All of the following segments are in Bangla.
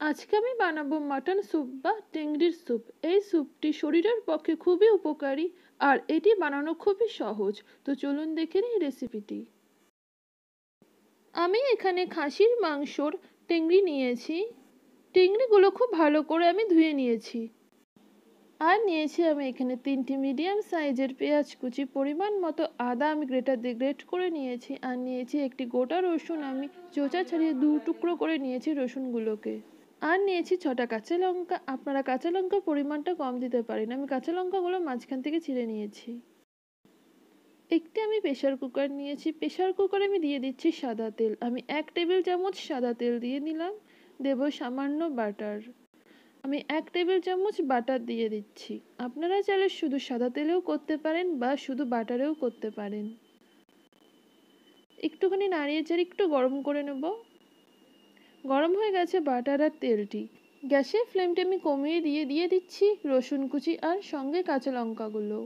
আজকে আমি বানাবো মাটন স্যুপ বা টেংরির স্যুপ। এই স্যুপটি শরীরের পক্ষে খুবই উপকারী আর এটি বানানো খুবই সহজ। তো চলুন দেখে নিই রেসিপিটি। আমি এখানে খাসির মাংসর টেংরি নিয়েছি। টেংরিগুলো খুব ভালো করে আমি ধুয়ে নিয়েছি। আর নিয়েছি আমি এখানে তিনটি মিডিয়াম সাইজের পেঁয়াজ কুচি, পরিমাণ মতো আদা আমি গ্রেটার দিয়ে গ্রেট করে নিয়েছি। আর নিয়েছি একটি গোটা রসুন আমি চোচা ছাড়িয়ে দু টুকরো করে নিয়েছি রসুনগুলোকে। আর নিয়েছি ছটা কাঁচা লঙ্কা। আপনারা কাঁচা লঙ্কার পরিমাণটা কম দিতে পারেন। আমি কাঁচা লঙ্কাগুলো মাঝখান থেকে ছিঁড়ে নিয়েছি। একটি আমি প্রেশার কুকার নিয়েছি। প্রেশার কুকারে আমি দিয়ে দিচ্ছি সাদা তেল। আমি এক টেবিল চামচ সাদা তেল দিয়ে দিলাম দেব সামান্য বাটার। আমি এক টেবিল চামচ বাটার দিয়ে দিচ্ছি। আপনারা চাইলে শুধু সাদা তেলেও করতে পারেন বা শুধু বাটারেও করতে পারেন। একটুখানি নাড়িয়ে চাড়িয়ে একটু গরম করে নেব। গরম হয়ে গেছে বাটার আর তেলটি। গ্যাসের ফ্লেমটি আমি কমিয়ে দিয়ে দিয়ে দিচ্ছি রসুন কুচি আর সঙ্গে কাঁচা লঙ্কাগুলো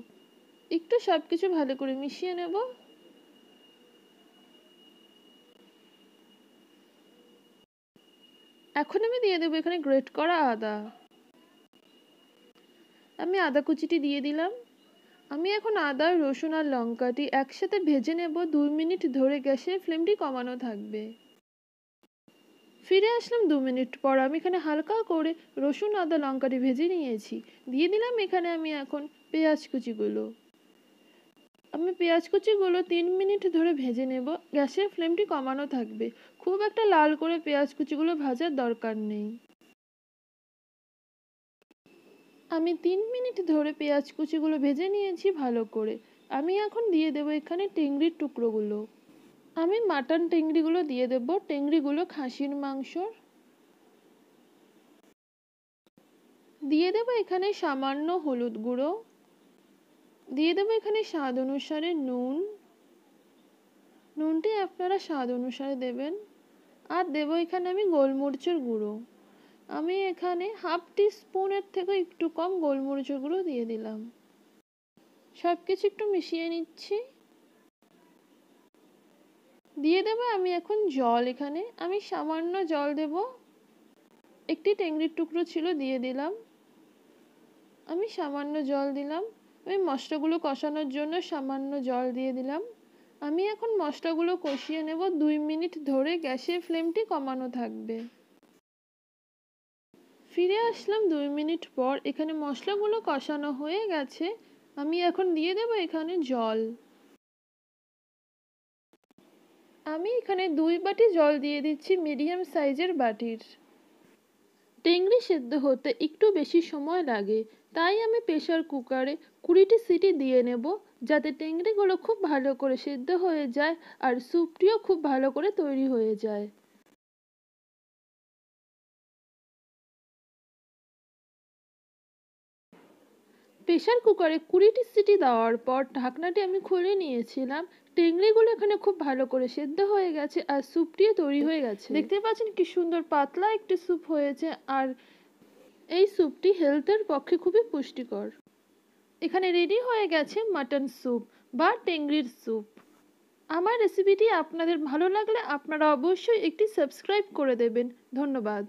একটু সব কিছু ভালো করে মিশিয়ে নেব। এখন আমি দিয়ে দেবো এখানে গ্রেট করা আদা। আমি আদা কুচিটি দিয়ে দিলাম। আমি এখন আদা, রসুন আর লঙ্কাটি একসাথে ভেজে নেব। দুই মিনিট ধরে গ্যাসের ফ্লেমটি কমানো থাকবে। ফিরে আসলাম দু মিনিট পর। আমি এখানে হালকা করে রসুন, আদা লঙ্কাটি ভেজে নিয়েছি। দিয়ে দিলাম এখানে আমি এখন পেঁয়াজ কুচিগুলো। আমি পেঁয়াজ কুচিগুলো তিন মিনিট ধরে ভেজে নেব। গ্যাসের ফ্লেমটি কমানো থাকবে। খুব একটা লাল করে পেঁয়াজ কুচিগুলো ভাজার দরকার নেই। আমি তিন মিনিট ধরে পেঁয়াজ কুচিগুলো ভেজে নিয়েছি ভালো করে। আমি এখন দিয়ে দেবো এখানে টেংরির টুকরোগুলো। আমি মাটন টেংরিগুলো দিয়ে দেব। টেংরিগুলো খাসির মাংসর। দিয়ে দেব এখানে সামান্য হলুদ গুঁড়ো। দিয়ে দেবো এখানে স্বাদ অনুসারে নুন। নুনটি আপনারা স্বাদ অনুসারে দেবেন। আর দেবো এখানে আমি গোলমরিচের গুঁড়ো। আমি এখানে হাফ টি স্পুনের থেকে একটু কম গোলমরিচের গুঁড়ো দিয়ে দিলাম। সব কিছু একটু মিশিয়ে নিচ্ছি। দিয়ে দেবো, আমি এখন জল এখানে। আমি সামান্য জল দেব। একটি টেংরির টুকরো ছিল, দিয়ে দিলাম। আমি সামান্য জল দিলাম। আমি মশলাগুলো কষানোর জন্য সামান্য জল দিয়ে দিলাম। আমি এখন মশলাগুলো কষিয়ে নেব। দুই মিনিট ধরে গ্যাসের ফ্লেমটি কমানো থাকবে। ফিরে আসলাম দুই মিনিট পর। এখানে মশলাগুলো কষানো হয়ে গেছে। আমি এখন দিয়ে দেব এখানে জল। আমি এখানে দুই বাটি জল দিয়ে দিচ্ছি মিডিয়াম সাইজের বাটির। টেংরি সেদ্ধ হতে একটু বেশি সময় লাগে, তাই আমি প্রেশার কুকারে কুড়িটি সিটি দিয়ে নেব, যাতে টেংরিগুলো খুব ভালো করে সেদ্ধ হয়ে যায় আর স্যুপটিও খুব ভালো করে তৈরি হয়ে যায়। প্রেশার কুকারে কুড়িটি সিটি দেওয়ার পর ঢাকনাটি আমি খুলে নিয়েছিলাম টেংরিগুলো এখানে খুব ভালো করে সেদ্ধ হয়ে গেছে আর স্যুপটিও তৈরি হয়ে গেছে। দেখতে পাচ্ছেন কি সুন্দর পাতলা একটি স্যুপ হয়েছে আর এই স্যুপটি হেলথের পক্ষে খুবই পুষ্টিকর। এখানে রেডি হয়ে গেছে মাটন স্যুপ বা টেংরির স্যুপ আমার রেসিপিটি আপনাদের ভালো লাগলে আপনারা অবশ্যই একটি সাবস্ক্রাইব করে দেবেন। ধন্যবাদ।